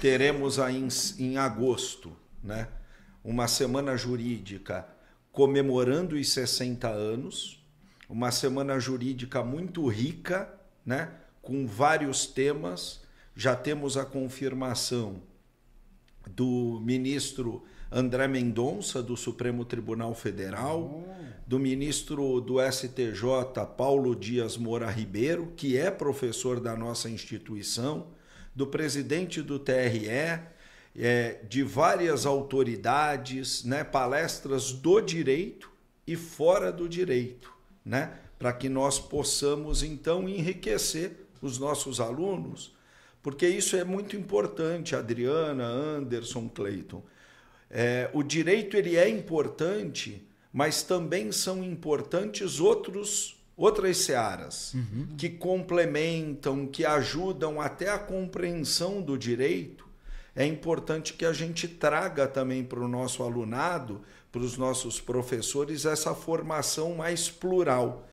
teremos aí em, em agosto, né, uma semana jurídica comemorando os 60 anos, uma semana jurídica muito rica, né, com vários temas. Já temos a confirmação do ministro André Mendonça, do Supremo Tribunal Federal, do ministro do STJ, Paulo Dias Moura Ribeiro, que é professor da nossa instituição, do presidente do TRE, é, de várias autoridades, né, palestras do direito e fora do direito, né, para que nós possamos então enriquecer os nossos alunos, porque isso é muito importante, Adriana, Anderson, Cleiton é, o direito ele é importante, mas também são importantes outros outras searas uhum. que complementam, que ajudam até a compreensão do direito. É importante que a gente traga também para o nosso alunado, para os nossos professores, essa formação mais plural.